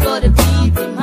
for the people.